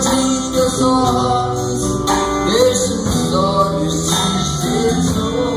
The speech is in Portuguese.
de teus olhos vejo os olhos de Jesus.